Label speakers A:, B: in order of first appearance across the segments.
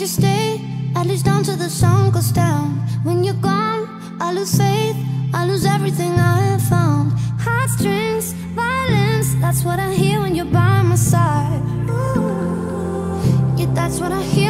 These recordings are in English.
A: Can't you stay? At least until the sun goes down. When you're gone, I lose faith. I lose everything I have found. Heartstrings, violence. That's what I hear when you're by my side. Yeah, that's what I hear.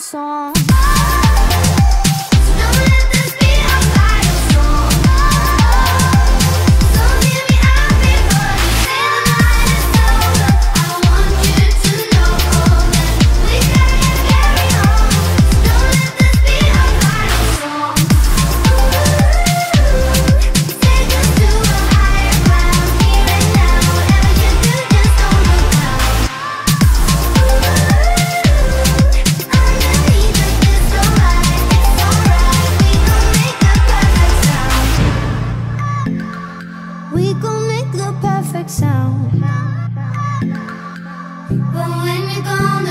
A: song. sound. But when you're gone.